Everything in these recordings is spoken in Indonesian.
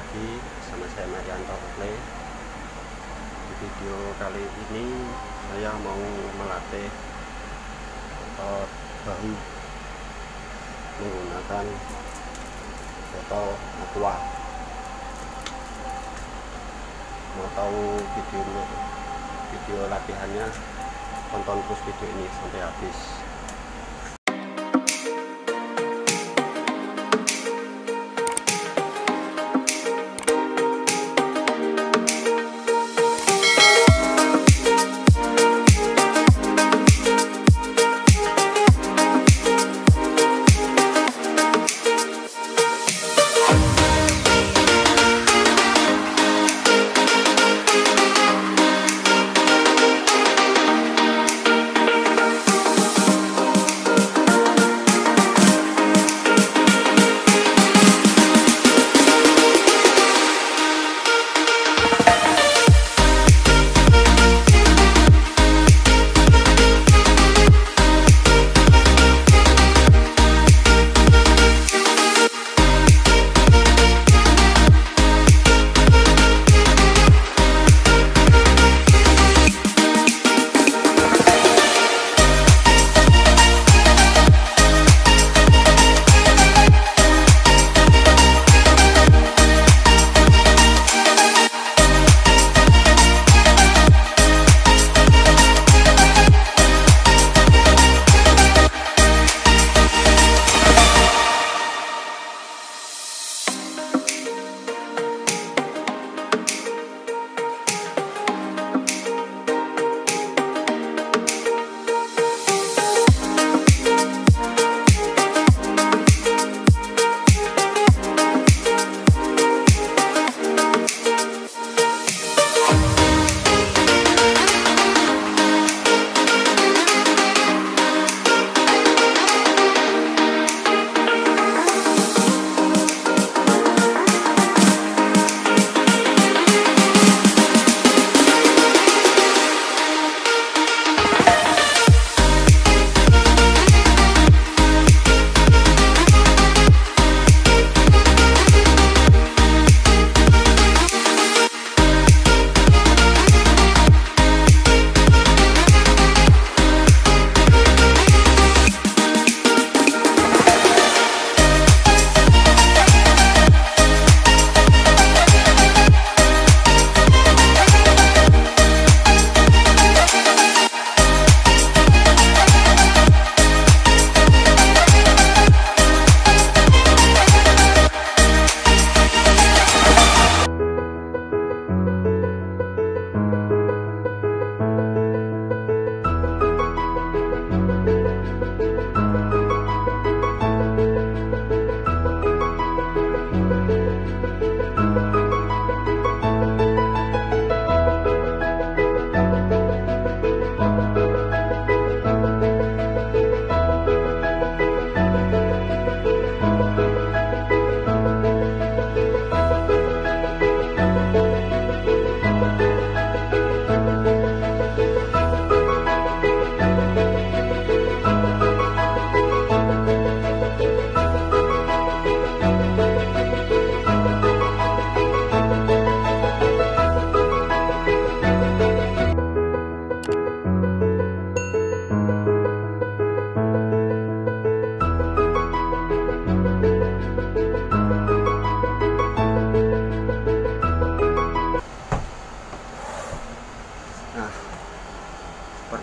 Lagi sama saya Marianto Play. Di video kali ini saya mau melatih otot bahu menggunakan botol aqua. Mau tahu video video latihannya? Tonton terus video ini sampai habis.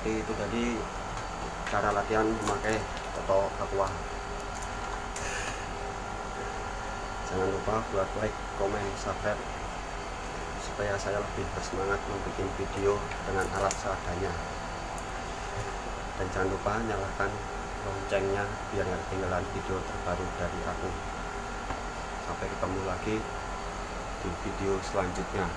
Seperti itu tadi cara latihan memakai foto aqua. Jangan lupa buat like, komen, subscribe supaya saya lebih bersemangat membuat video dengan alat seadanya. Dan jangan lupa nyalakan loncengnya biar nggak ketinggalan video terbaru dari aku. Sampai ketemu lagi di video selanjutnya.